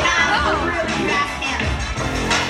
Not really backhand.